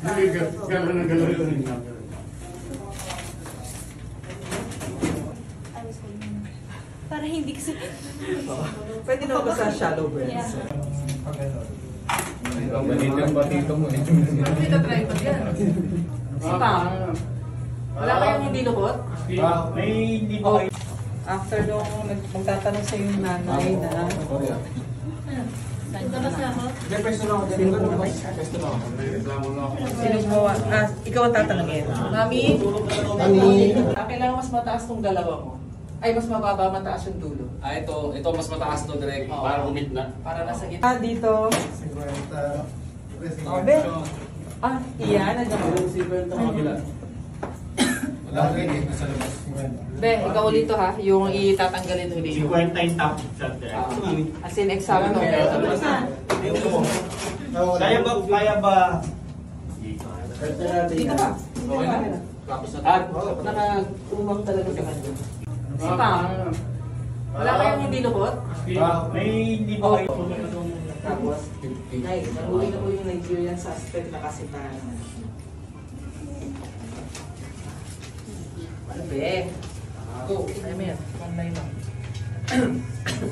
Hindi, gano'n na gano'n yun. Para hindi kasi... Pwede naman ba sa shallow breaths? Yeah. Maliit yung batito mo eh. Hindi na try mo yan. Sita. Wala kayong hindi lukot? Ah, may hindi pa kayo. After nung magtatanong sa yung nanay na ka na ako? sino gumawa? Reklamo na ako. Sino gumawa? Ah, ikaw ang tatanungin. Mami? Mami? Ah, kailangan mas mataas tong dalawa mo. Ay, mas mababa, mataas yung dulo. Ah, ito, ito mas mataas to direct. Oo. Para umit na. Para nasa gitna. Ah, dito. Oh, be. Ah, iyan. Nandiyan ko. Wala ka dito sa labas. Be, ikaw ulit to ha. Yung itatanggalin ulit. 50 yung top shot eh. Ah, as in exam to. Kaya ba, kaya ba? Dito ka. Okay na. Tapos na tayo. Naka-umang talaga sa kanya. Sita. Wala kayong hindi lukot? Ah, may hindi pa kayo. Tapos, Nay, nahuli na po yung Nigerian suspect na kasitan. Be? Go. Ay, may One line.